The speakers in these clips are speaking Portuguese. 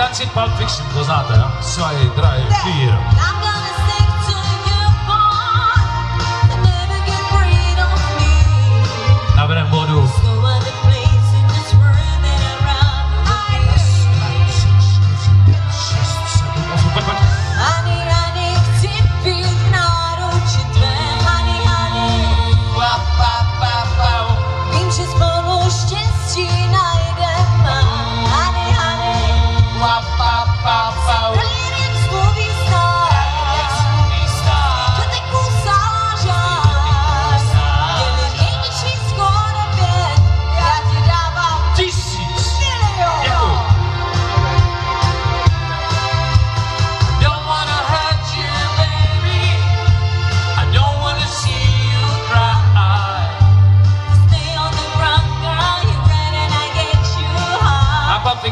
tak zit Pulp Fiction, to znate, ja? Svaj, traje, fira.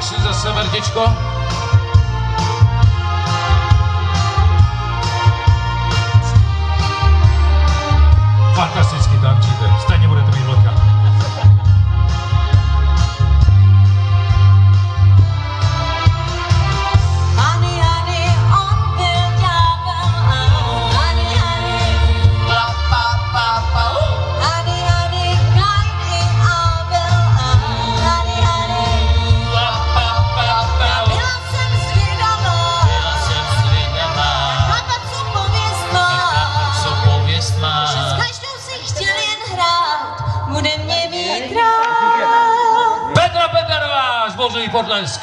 přišli zase, Vertičko? bardzo i Podlańsk.